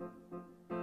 Música